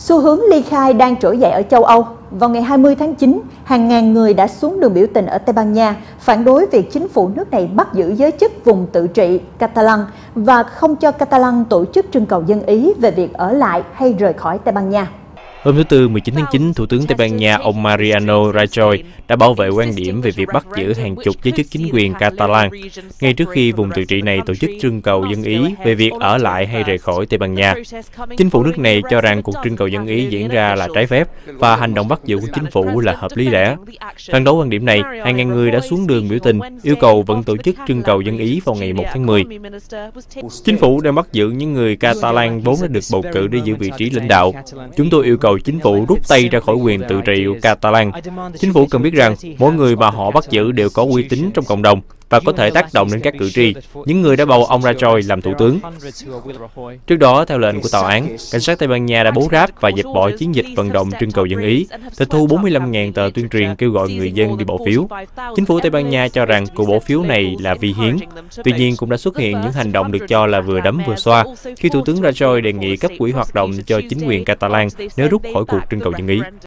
Xu hướng ly khai đang trỗi dậy ở châu Âu. Vào ngày 20 tháng 9, hàng ngàn người đã xuống đường biểu tình ở Tây Ban Nha phản đối việc chính phủ nước này bắt giữ giới chức vùng tự trị Catalan và không cho Catalan tổ chức trưng cầu dân Ý về việc ở lại hay rời khỏi Tây Ban Nha. Hôm thứ Tư, 19 tháng 9, Thủ tướng Tây Ban Nha ông Mariano Rajoy đã bảo vệ quan điểm về việc bắt giữ hàng chục giới chức chính quyền Catalan, ngay trước khi vùng tự trị này tổ chức trưng cầu dân Ý về việc ở lại hay rời khỏi Tây Ban Nha. Chính phủ nước này cho rằng cuộc trưng cầu dân Ý diễn ra là trái phép và hành động bắt giữ của chính phủ là hợp lý lẽ. Phản đối quan điểm này, hàng ngàn người đã xuống đường biểu tình, yêu cầu vẫn tổ chức trưng cầu dân Ý vào ngày 1 tháng 10. Chính phủ đang bắt giữ những người Catalan vốn đã được bầu cử để giữ vị trí lãnh đạo. Chúng tôi yêu cầu cầu chính phủ rút tay ra khỏi quyền tự trị của Catalan. Chính phủ cần biết rằng, mỗi người mà họ bắt giữ đều có uy tín trong cộng đồng và có thể tác động đến các cử tri, những người đã bầu ông Rajoy làm thủ tướng. Trước đó, theo lệnh của tòa án, cảnh sát Tây Ban Nha đã bố ráp và dẹp bỏ chiến dịch vận động trưng cầu dân Ý, tịch thu 45.000 tờ tuyên truyền kêu gọi người dân đi bỏ phiếu. Chính phủ Tây Ban Nha cho rằng cuộc bỏ phiếu này là vi hiến. Tuy nhiên, cũng đã xuất hiện những hành động được cho là vừa đấm vừa xoa khi Thủ tướng Rajoy đề nghị cấp quỹ hoạt động cho chính quyền Catalan nếu rút khỏi cuộc trưng cầu dân Ý.